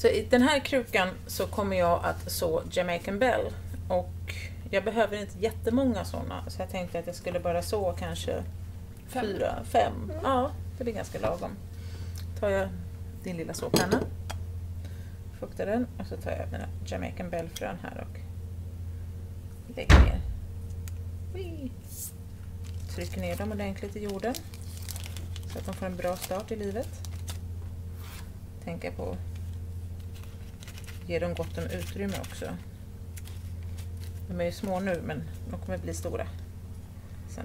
Så i den här krukan så kommer jag att så Jamaican Bell och jag behöver inte jättemånga sådana så jag tänkte att jag skulle bara så kanske Fem. fyra, fem. Ja, det blir ganska lagom. tar jag din lilla såpanna, fuktar den och så tar jag mina Jamaican Bell-frön här och lägger ner. Trycker ner dem ordentligt i jorden så att de får en bra start i livet. Tänka på ge dem gott om utrymme också. De är ju små nu men de kommer bli stora sen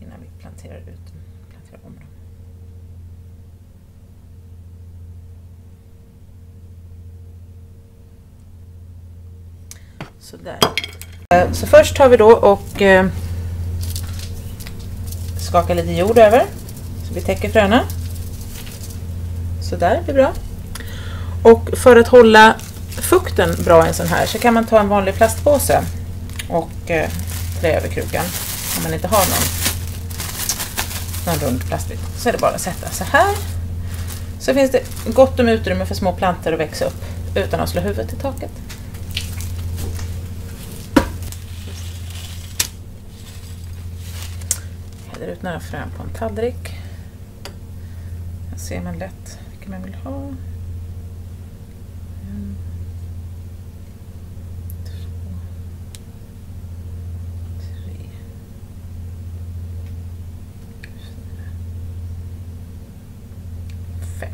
innan vi planterar ut dem, planterar om dem. Sådär. Eh, så först tar vi då och eh, skakar lite jord över så vi täcker fröna. Sådär blir bra. Och för att hålla fukten bra i en sån här så kan man ta en vanlig plastpåse och eh, trä över krukan om man inte har någon, någon rund plastbit. Så är det bara att sätta så här. Så finns det gott om utrymme för små plantor att växa upp utan att slå huvudet i taket. Häller ut några frön på en tallrik. Här ser man lätt vilka man vill ha. En, två, tre, fyra, fem.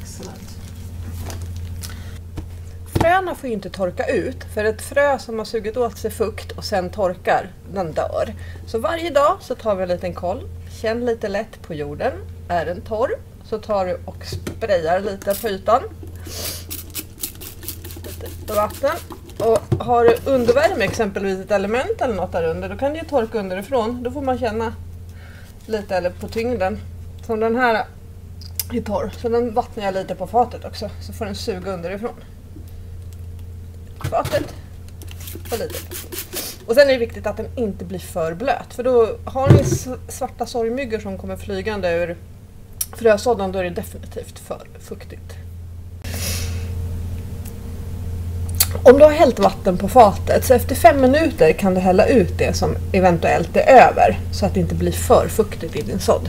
Excellent. Fröna får ju inte torka ut för ett frö som har sugit åt sig fukt och sen torkar, den dör. Så varje dag så tar vi en liten koll, känn lite lätt på jorden. Är den torr så tar du och sprayar lite på ytan. Lite vatten. Och har du undervärme exempelvis ett element eller något där under då kan det ju torka underifrån. Då får man känna lite eller på tyngden. Som den här är torr så den vattnar jag lite på fatet också så får den suga underifrån fatet. Och lite. Och sen är det viktigt att den inte blir för blöt för då har ni svarta sorgmyggor som kommer flygande ur frösådden då är det definitivt för fuktigt. Om du har hällt vatten på fatet så efter fem minuter kan du hälla ut det som eventuellt är över så att det inte blir för fuktigt i din sådd.